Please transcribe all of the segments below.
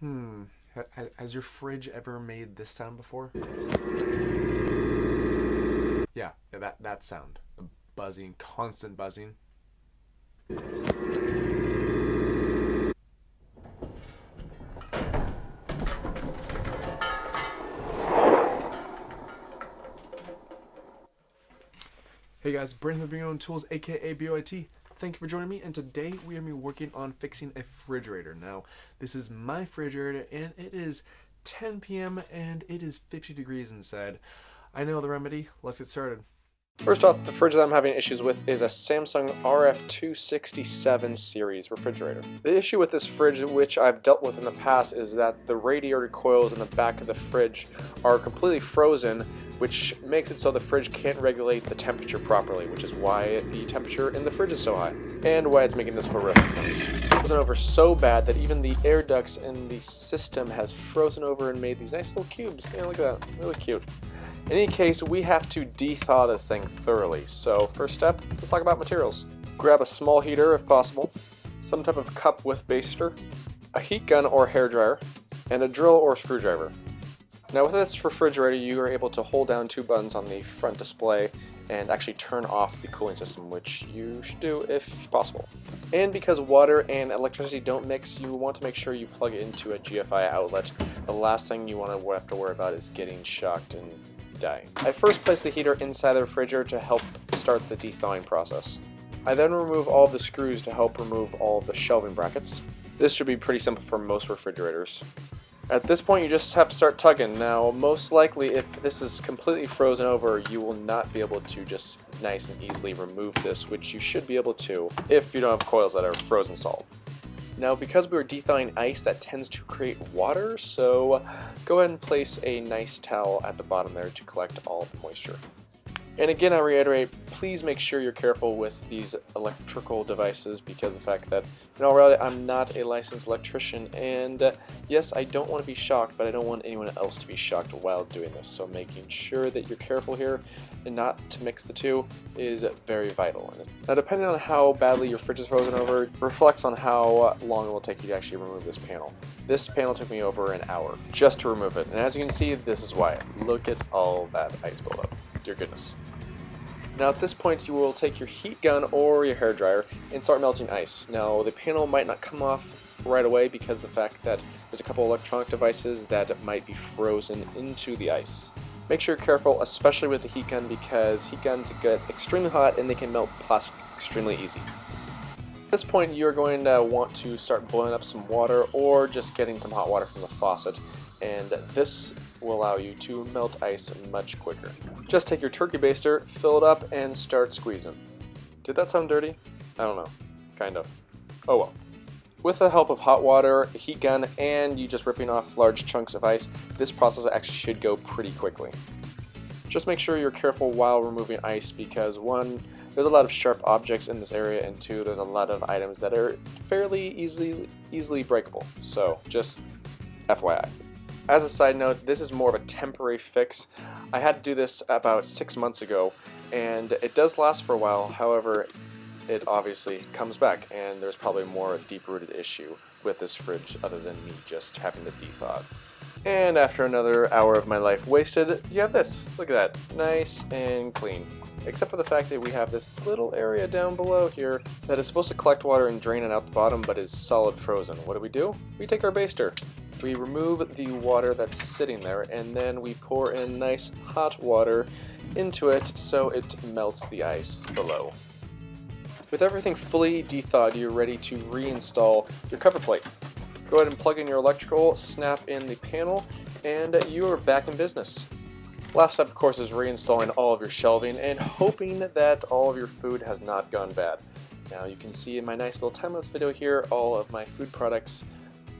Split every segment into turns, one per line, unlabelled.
Hmm. Has your fridge ever made this sound before? Yeah, yeah that, that sound. The buzzing, constant buzzing. Hey guys, Brandon Bring Your Own Tools, aka BYOT. Thank you for joining me, and today we are going to be working on fixing a refrigerator. Now, this is my refrigerator, and it is 10 p.m. and it is 50 degrees inside. I know the remedy. Let's get started. First off, the fridge that I'm having issues with is a Samsung RF267 series refrigerator. The issue with this fridge, which I've dealt with in the past, is that the radiator coils in the back of the fridge are completely frozen, which makes it so the fridge can't regulate the temperature properly, which is why the temperature in the fridge is so high, and why it's making this horrific noise. It's frozen over so bad that even the air ducts in the system has frozen over and made these nice little cubes. Yeah, look at that, really cute. In any case, we have to de-thaw this thing thoroughly. So first step, let's talk about materials. Grab a small heater if possible, some type of cup with baster, a heat gun or hair dryer, and a drill or screwdriver. Now with this refrigerator, you are able to hold down two buttons on the front display and actually turn off the cooling system, which you should do if possible. And because water and electricity don't mix, you want to make sure you plug it into a GFI outlet. The last thing you want to have to worry about is getting shocked and dying. I first place the heater inside the refrigerator to help start the de-thawing process. I then remove all the screws to help remove all the shelving brackets. This should be pretty simple for most refrigerators. At this point, you just have to start tugging. Now, most likely, if this is completely frozen over, you will not be able to just nice and easily remove this, which you should be able to if you don't have coils that are frozen solid. Now, because we are de-thawing ice, that tends to create water, so go ahead and place a nice towel at the bottom there to collect all the moisture. And again, I reiterate, please make sure you're careful with these electrical devices because the fact that, in all reality, I'm not a licensed electrician, and uh, yes, I don't want to be shocked, but I don't want anyone else to be shocked while doing this. So making sure that you're careful here and not to mix the two is very vital. Now, depending on how badly your fridge is frozen over, reflects on how long it will take you to actually remove this panel. This panel took me over an hour just to remove it, and as you can see, this is why. Look at all that ice buildup. Dear goodness. Now at this point you will take your heat gun or your hair dryer and start melting ice. Now the panel might not come off right away because the fact that there's a couple electronic devices that might be frozen into the ice. Make sure you're careful, especially with the heat gun because heat guns get extremely hot and they can melt plastic extremely easy. At this point you're going to want to start boiling up some water or just getting some hot water from the faucet and this will allow you to melt ice much quicker. Just take your turkey baster, fill it up, and start squeezing. Did that sound dirty? I don't know. Kind of. Oh well. With the help of hot water, a heat gun, and you just ripping off large chunks of ice, this process actually should go pretty quickly. Just make sure you're careful while removing ice because one, there's a lot of sharp objects in this area, and two, there's a lot of items that are fairly easily easily breakable. So just FYI. As a side note, this is more of a temporary fix. I had to do this about six months ago, and it does last for a while. However, it obviously comes back, and there's probably more a deep-rooted issue with this fridge other than me just having to de-thaw And after another hour of my life wasted, you have this. Look at that. Nice and clean. Except for the fact that we have this little area down below here that is supposed to collect water and drain it out the bottom, but is solid frozen. What do we do? We take our baster. We remove the water that's sitting there and then we pour in nice hot water into it so it melts the ice below. With everything fully de-thawed, you're ready to reinstall your cover plate. Go ahead and plug in your electrical, snap in the panel, and you are back in business. Last step, of course, is reinstalling all of your shelving and hoping that all of your food has not gone bad. Now you can see in my nice little time-lapse video here all of my food products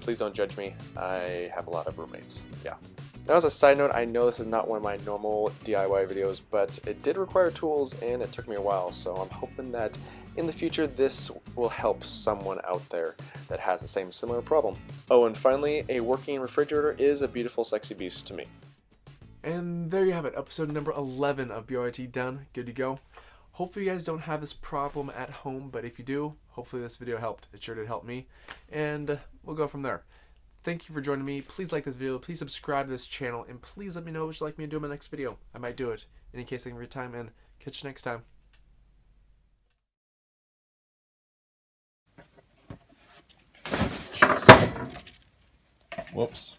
Please don't judge me. I have a lot of roommates. Yeah. Now as a side note, I know this is not one of my normal DIY videos, but it did require tools and it took me a while, so I'm hoping that in the future this will help someone out there that has the same similar problem. Oh, and finally, a working refrigerator is a beautiful, sexy beast to me. And there you have it, episode number 11 of BYOT done, good to go. Hopefully you guys don't have this problem at home, but if you do, hopefully this video helped. It sure did help me. And we'll go from there. thank you for joining me. Please like this video. Please subscribe to this channel. And please let me know what you'd like me to do in my next video. I might do it. In any case, thank you for your time. And catch you next time.
Whoops.